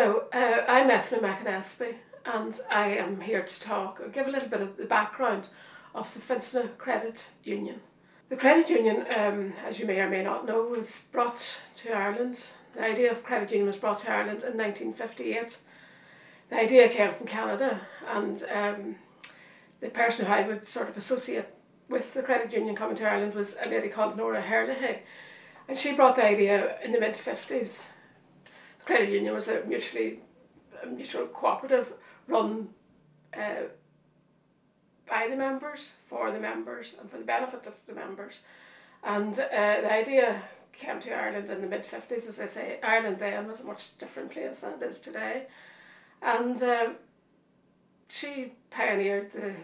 Hello, uh, I'm Esme McAnespy and I am here to talk or give a little bit of the background of the Fintona Credit Union. The credit union, um, as you may or may not know, was brought to Ireland. The idea of credit union was brought to Ireland in 1958. The idea came from Canada and um, the person who I would sort of associate with the credit union coming to Ireland was a lady called Nora Herlihy and she brought the idea in the mid 50s credit union was a mutually a mutual cooperative run uh, by the members, for the members, and for the benefit of the members. And uh, the idea came to Ireland in the mid 50s, as I say. Ireland then was a much different place than it is today. And um, she pioneered the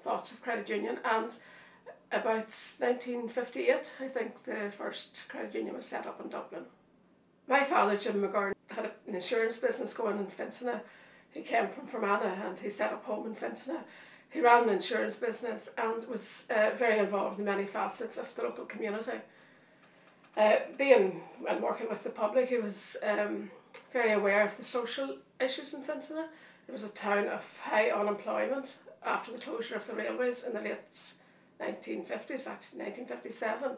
thoughts of credit union and about 1958 I think the first credit union was set up in Dublin. My father Jim McGurn had an insurance business going in Fintona. He came from Fermanagh and he set up home in Fintona. He ran an insurance business and was uh, very involved in many facets of the local community. Uh, being and working with the public, he was um, very aware of the social issues in Fintona. It was a town of high unemployment after the closure of the railways in the late 1950s, actually 1957.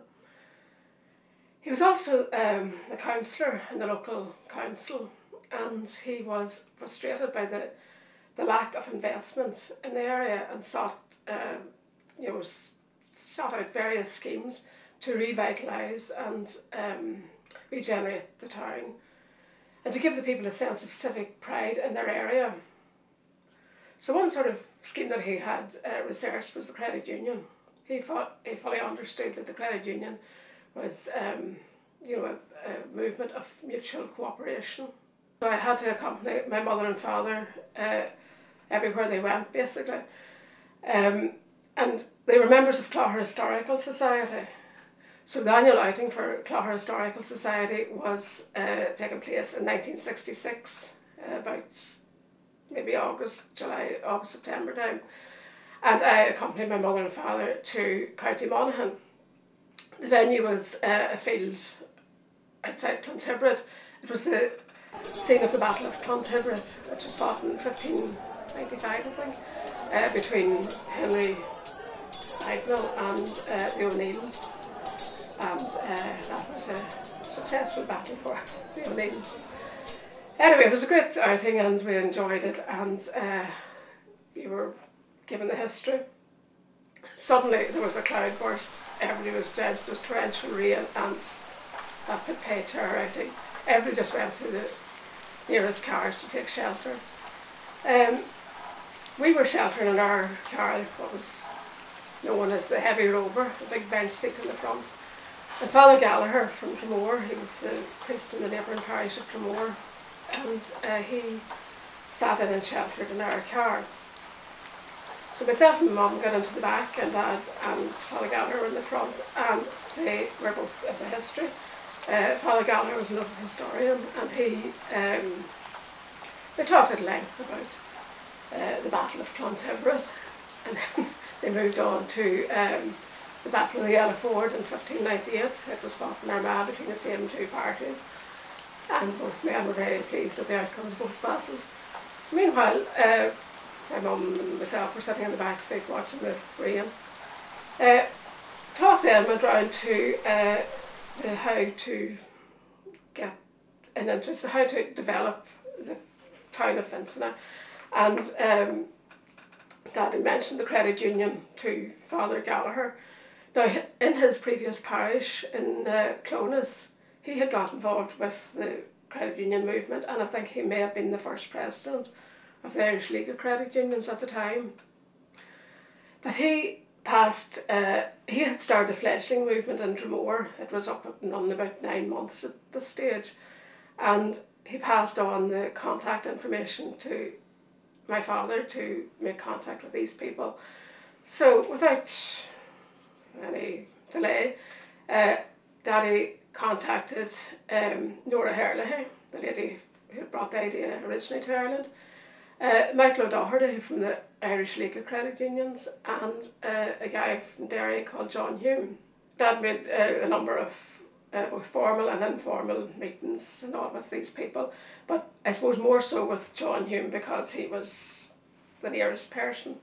He was also um, a councillor in the local council and he was frustrated by the, the lack of investment in the area and sought, uh, you know, sought out various schemes to revitalise and um, regenerate the town and to give the people a sense of civic pride in their area. So one sort of scheme that he had uh, researched was the credit union. He, thought, he fully understood that the credit union was um, you know, a, a, movement of mutual cooperation. So I had to accompany my mother and father uh, everywhere they went, basically. Um, and they were members of Clogher Historical Society. So the annual outing for Clogher Historical Society was uh, taking place in 1966, uh, about maybe August, July, August, September time. And I accompanied my mother and father to County Monaghan the venue was uh, a field outside Clontibret. It was the scene of the Battle of Clontibret, which was fought in 1595, I think, uh, between Henry Bagnall and uh, the O'Neills. And uh, that was a successful battle for the O'Neills. Anyway, it was a great outing and we enjoyed it and uh, we were given the history. Suddenly there was a cloudburst everybody was there was torrential rain and to our outing. Everybody just went to the nearest cars to take shelter. Um, we were sheltering in our car, what was known as the Heavy Rover, a big bench seat in the front. And Father Gallagher from Dromore, he was the priest in the neighbouring parish of Dromore, and uh, he sat in and sheltered in our car. So myself and my mum got into the back and dad and Father Gallagher were in the front and they were both into history. Uh, Father Gallagher was another historian and he um, they talked at length about uh, the Battle of Clontibret and then they moved on to um, the Battle of the Yellow Ford in 1598. It was fought in Armagh between the same two parties and both men were very pleased with the outcome of both battles. Meanwhile, uh, my mum and myself were sitting in the back seat watching the rain. Uh, talk then went round to uh, the how to get an interest, how to develop the town of Fintona. And um, Daddy mentioned the credit union to Father Gallagher. Now, in his previous parish in uh, Clones, he had got involved with the credit union movement, and I think he may have been the first president of the Irish League of Credit Unions at the time. But he passed, uh, he had started a fledgling movement in Dromore. It was up and running about nine months at the stage. And he passed on the contact information to my father to make contact with these people. So without any delay, uh, Daddy contacted um, Nora Herlihy, the lady who brought the idea originally to Ireland, uh, Michael O'Doherty from the Irish League of Credit Unions and uh, a guy from Derry called John Hume. Dad made uh, a number of both formal and informal meetings and all with these people, but I suppose more so with John Hume because he was the nearest person.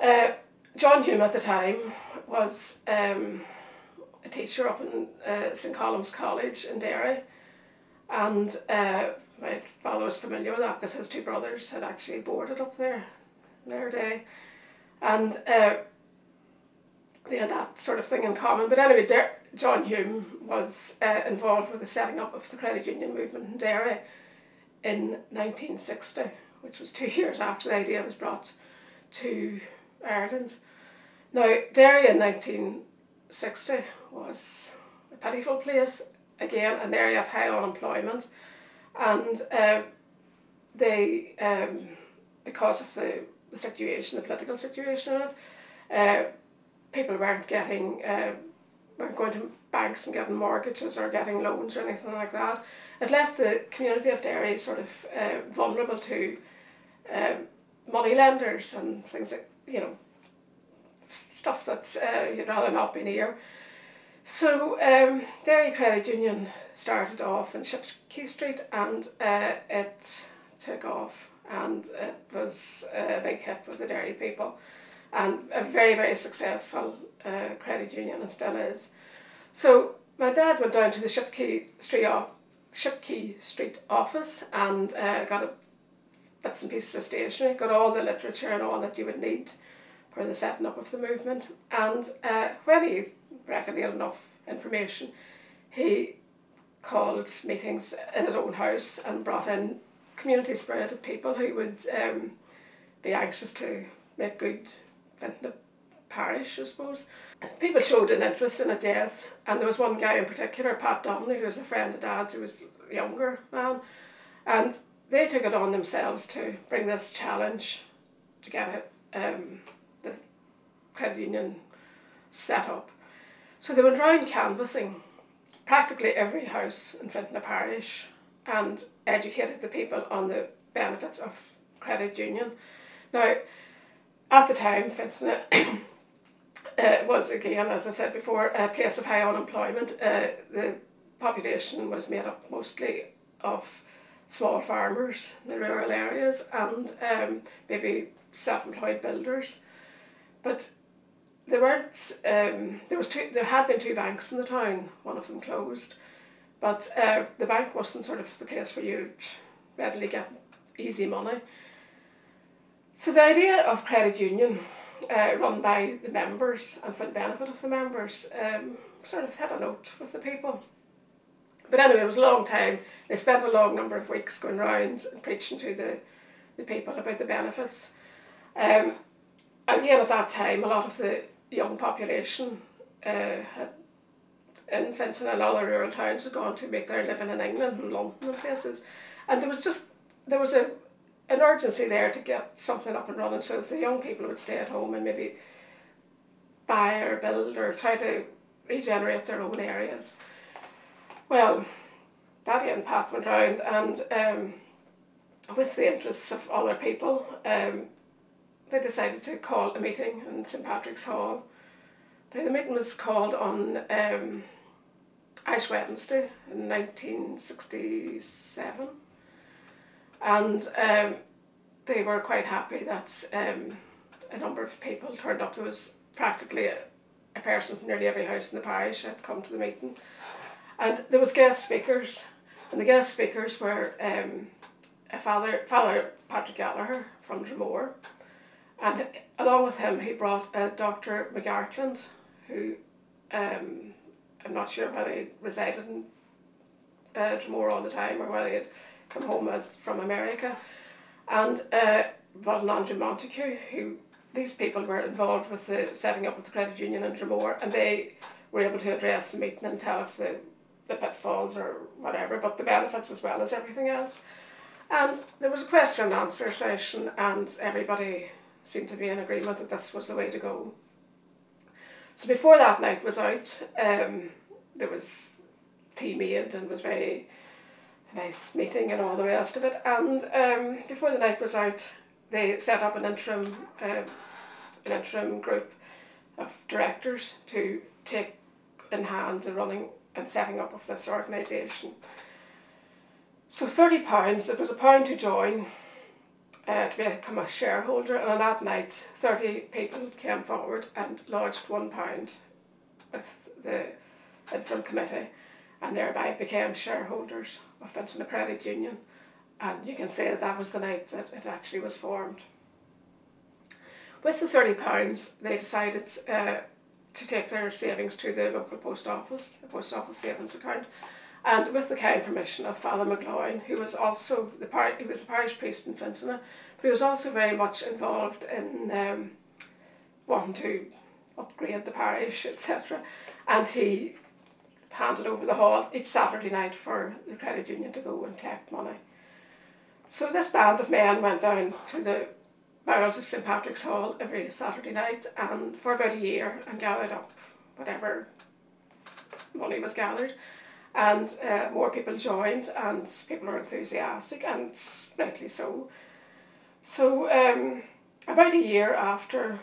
Uh, John Hume at the time was um, a teacher up in St Columb's College in Derry, and uh, my father was familiar with that because his two brothers had actually boarded up there in their day, and uh, they had that sort of thing in common. But anyway, Der- John Hume was uh, involved with the setting up of the credit union movement in Derry in 1960, which was two years after the idea was brought to Ireland. Now, Derry in 1960 was a pitiful place, again, an area of high unemployment, and uh, they, um, because of the, the situation, the political situation uh, people weren't getting, uh, weren't going to banks and getting mortgages or getting loans or anything like that. It left the community of Derry sort of uh, vulnerable to um, money lenders and things like, you know, stuff that uh, you'd rather not be near. So um, Credit Union started off in Ships Quay Street and uh, it took off and it was a big hit with the Derry people and a very very successful uh, credit union and still is. So my dad went down to the Ship Quay Street, Street office and uh, got a bits and pieces of stationery, got all the literature and all that you would need for the setting up of the movement. And uh, when he had enough information, he called meetings in his own house and brought in community spirited people who would um, be anxious to make good Fintona parish, I suppose. People showed an interest in it, yes. And there was one guy in particular, Pat Donnelly, who was a friend of Dad's, who was a younger man. And they took it on themselves to bring this challenge to get it um, the credit union set up. So they went round canvassing practically every house in Fintona Parish and educated the people on the benefits of credit union. Now, at the time, Fintona uh, was again, as I said before, a place of high unemployment. Uh, the population was made up mostly of small farmers in the rural areas and um, maybe self-employed builders. But there weren't. Um, there was two. There had been two banks in the town. One of them closed, but uh, the bank wasn't sort of the place where you'd readily get easy money. So the idea of credit union, uh, run by the members and for the benefit of the members, um, sort of had a note with the people. But anyway, it was a long time. They spent a long number of weeks going around and preaching to the, the people about the benefits. Um, again, at that time, a lot of the young population uh, infants in a lot of rural towns had gone to make their living in England and London and places. And there was just, there was a, an urgency there to get something up and running so that the young people would stay at home and maybe buy or build or try to regenerate their own areas. Well, Daddy and Pat went round and um, with the interests of other people, um, they decided to call a meeting in St Patrick's Hall. Now, the meeting was called on um, Ash Wednesday in 1967 and um, they were quite happy that um, a number of people turned up. There was practically a, a person from nearly every house in the parish had come to the meeting and there was guest speakers and the guest speakers were um, a father, Father Patrick Gallagher from Dromore and along with him, he brought uh, Dr. McGartland, who um, I'm not sure whether he resided in uh, Dromore all the time or whether he had come home as from America, and uh, brought an Andrew Montague, who these people were involved with the setting up of the credit union in Dromore, and they were able to address the meeting and tell if the, the pitfalls or whatever, but the benefits as well as everything else. And there was a question and answer session, and everybody seemed to be in agreement that this was the way to go. So before that night was out, um, there was tea made and was very nice meeting and all the rest of it. And um, before the night was out, they set up an interim, uh, an interim group of directors to take in hand the running and setting up of this organisation. So thirty pounds. It was a pound to join. Uh, to become a shareholder, and on that night, thirty people came forward and lodged one pound with the interim committee, and thereby became shareholders of Fintona Credit Union. And you can say that that was the night that it actually was formed. With the thirty pounds, they decided uh, to take their savings to the local post office, the post office savings account, and with the kind permission of Father McGloin, who was also the par- he was the parish priest in Fintona, but he was also very much involved in um, wanting to upgrade the parish, etc. And he handed over the hall each Saturday night for the credit union to go and collect money. So this band of men went down to the barrels of St Patrick's Hall every Saturday night and for about a year and gathered up whatever money was gathered and uh, more people joined and people were enthusiastic and rightly so. So um, about a year after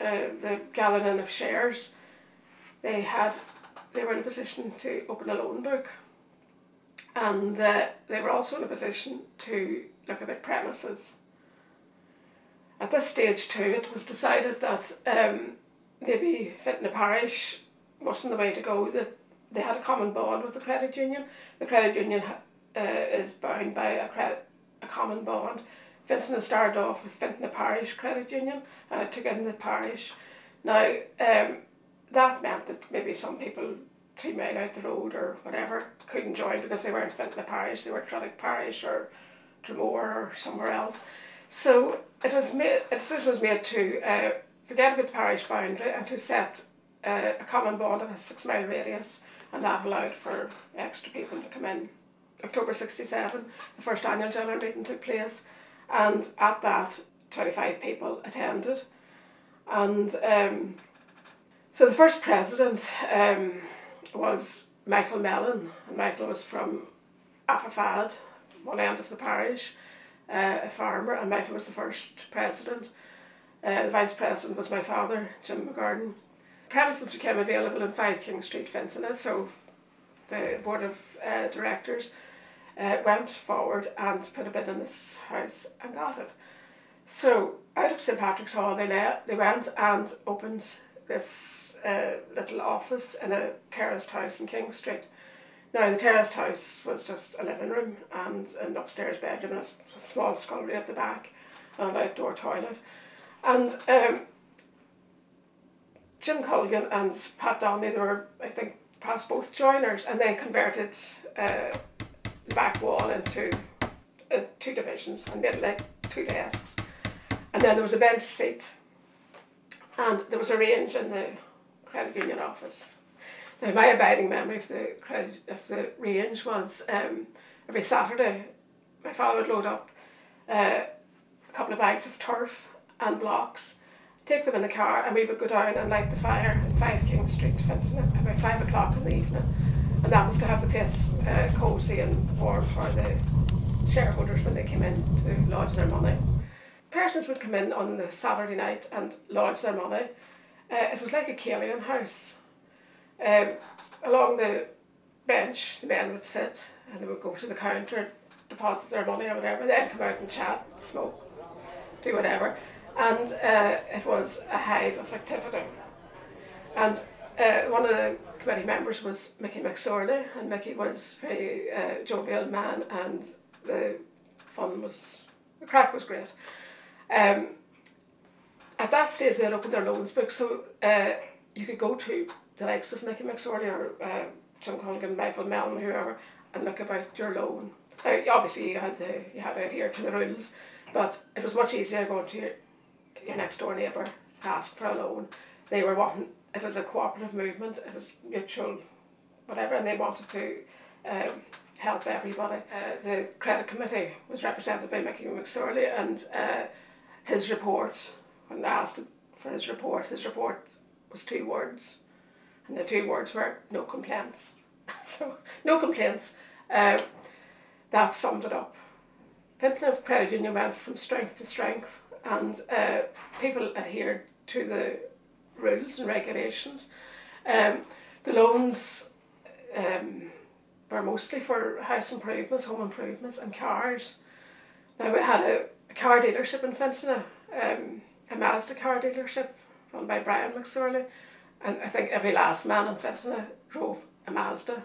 uh, the gathering of shares, they had they were in a position to open a loan book, and uh, they were also in a position to look about premises. At this stage too, it was decided that um, maybe Fintona Parish wasn't the way to go. That they had a common bond with the credit union. The credit union uh, is bound by a credit a common bond. Fintona started off with Fintona Parish Credit Union, and it took in the parish. Now um, that meant that maybe some people three mile out the road or whatever couldn't join because they weren't Fintona Parish, they were Trillick Parish or Dromore or somewhere else. So it was made, a decision was made to uh, forget about the parish boundary and to set uh, a common bond of a six mile radius and that allowed for extra people to come in. October 67, the first annual general meeting took place and at that 25 people attended and um, so the first president um, was Michael Mellon and Michael was from Affafad, one end of the parish uh, a farmer, and Michael was the first president. Uh, the vice president was my father, Jim McGurn. Premises became available in 5 King Street, Fintona, so the board of uh, directors uh, went forward and put a bid in this house and got it. So out of St Patrick's Hall, they, they went and opened this uh, little office in a terraced house in King Street. Now, the terraced house was just a living room and an upstairs bedroom and a, small scullery at the back and an outdoor toilet. And um, Jim Culligan and Pat Donnelly, they were, I think, past both joiners, and they converted uh, the back wall into uh, two divisions and made like two desks. And then there was a bench seat, and there was a range in the credit union office. Now, my abiding memory of the credit of the range was um, every Saturday, my father would load up uh, a couple of bags of turf and blocks, take them in the car, and we would go down and light the fire at Five King Street, Fintona, about five o'clock in the evening, and that was to have the place uh, cosy and warm for the shareholders when they came in to lodge their money. Persons would come in on the Saturday night and lodge their money. Uh, it was like a Calian house um, along the bench, the men would sit and they would go to the counter, deposit their money or whatever, then come out and chat, smoke, do whatever. And uh, it was a hive of activity. And uh, one of the committee members was Mickey McSorley, and Mickey was a very uh, jovial man, and the fun was, the crack was great. Um, at that stage, they had opened their loans book, so uh, you could go to the likes of Mickey McSorley or uh, Jim Culligan, Michael Mellon, whoever, and look about your loan. Now, obviously, you had to you had to adhere to the rules, but it was much easier going to your, next door neighbour to ask for a loan. They were wanting it was a cooperative movement. It was mutual, whatever, and they wanted to. Um, help everybody. Uh, the credit committee was represented by Mickey McSorley and uh, his report, when asked for his report, his report was two words and the two words were no complaints. so, no complaints. Uh, that summed it up. Fintona Credit Union went from strength to strength, and uh, people adhered to the rules and regulations. Um, The loans um, were mostly for house improvements, home improvements, and cars. Now we had a, a car dealership in Fintona, um, a Mazda car dealership run by Brian McSorley, and I think every last man in Fintona drove a Mazda.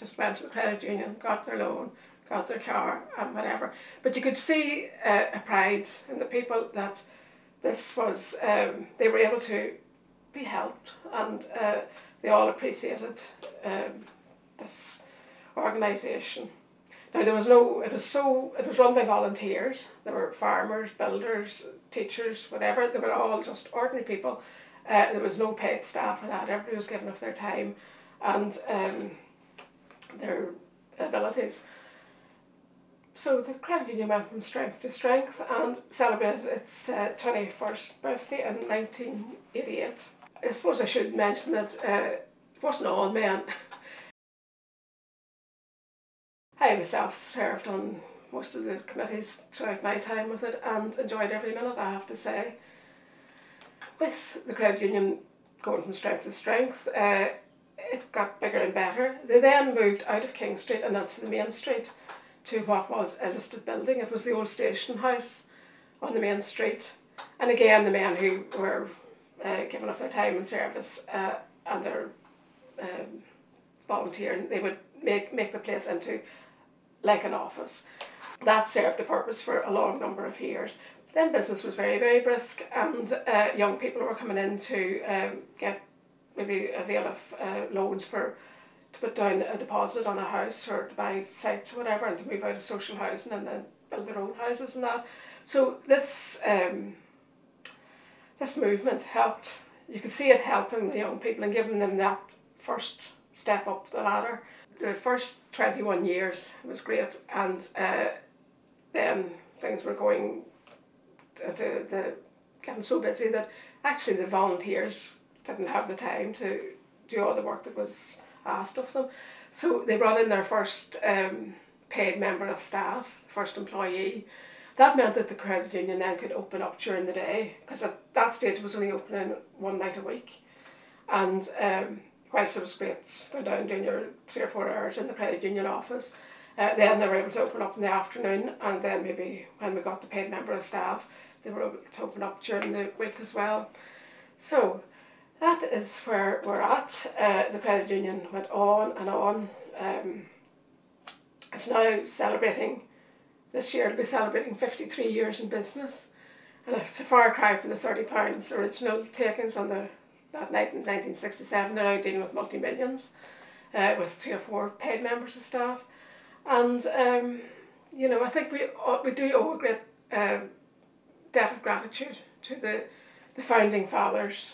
Just went to the credit union, got their loan, got their car, and whatever. But you could see uh, a pride in the people that this was, um, they were able to be helped, and uh, they all appreciated um, this organisation. Now there was no, it was so, it was run by volunteers. There were farmers, builders, teachers, whatever. They were all just ordinary people. Uh, there was no paid staff for that. Everybody was given of their time and um, their abilities. So the credit union went from strength to strength and celebrated its uh, 21st birthday in 1988. I suppose I should mention that uh, it wasn't all men. I myself served on most of the committees throughout my time with it and enjoyed every minute, I have to say. With the credit union going from strength to strength, uh, it got bigger and better. They then moved out of King Street and onto the main street to what was a listed building. It was the old station house on the main street. And again, the men who were uh, giving up their time and service uh, and their um, volunteering, they would make, make the place into like an office. That served the purpose for a long number of years. Then business was very, very brisk, and uh, young people were coming in to um, get maybe avail of uh, loans for to put down a deposit on a house or to buy sites or whatever, and to move out of social housing and then build their own houses and that. So this um, this movement helped. You could see it helping the young people and giving them that first step up the ladder the first 21 years was great and uh, then things were going to the getting so busy that actually the volunteers didn't have the time to do all the work that was asked of them. So they brought in their first um, paid member of staff first employee. That meant that the credit union then could open up during the day because at that stage it was only opening one night a week. And um, whilst it was great going down doing your three or four hours in the credit union office, uh, then they were able to open up in the afternoon and then maybe when we got the paid member of staff, they were able to open up during the week as well. So that is where we're at. Uh, the credit union went on and on. Um, it's now celebrating, this year it'll be celebrating 53 years in business. And it's a far cry from the £30 original takings on the that night in 1967. They're now dealing with multi millions uh, with three or four paid members of staff. And, um, you know, I think we, we do owe a great uh, debt of gratitude to the, the founding fathers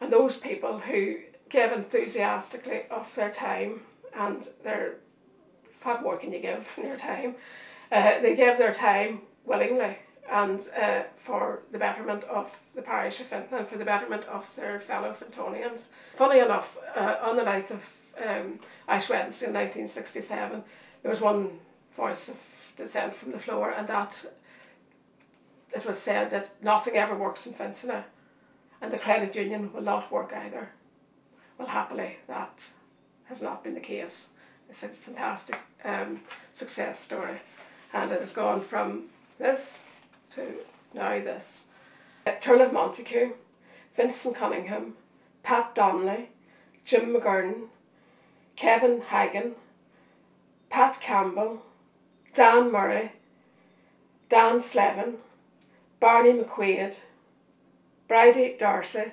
and those people who give enthusiastically of their time and their what more can you give in your time? Uh, they give their time willingly and uh, for the betterment of the parish of Finton and for the betterment of their fellow Fintonians. Funny enough, uh, on the night of um, Ash Wednesday in 1967, there was one voice of dissent from the floor, and that it was said that nothing ever works in Fintona, and the credit union will not work either. Well, happily, that has not been the case. It's a fantastic um, success story, and it has gone from this to now this. Uh, Montague, Vincent Cunningham, Pat Donnelly, Jim McGurn, Kevin Hagen, Pat Campbell, Dan Murray, Dan Slevin, Barney McQuaid, Bridie Darcy,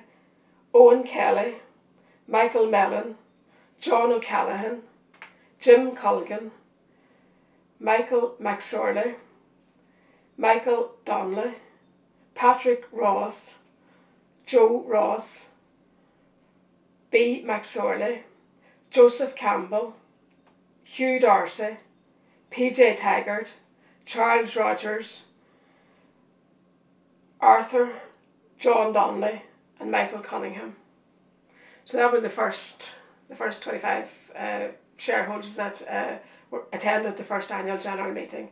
Owen Kelly, Michael Mellon, John O'Callaghan, Jim Culligan, Michael McSorley, Michael Donnelly, Patrick Ross, Joe Ross, B. McSorley, Joseph Campbell, Hugh Darcy, P.J. Taggart, Charles Rogers, Arthur, John Donnelly, and Michael Cunningham. So that were the first, the first 25 uh, shareholders that uh, attended the first annual general meeting.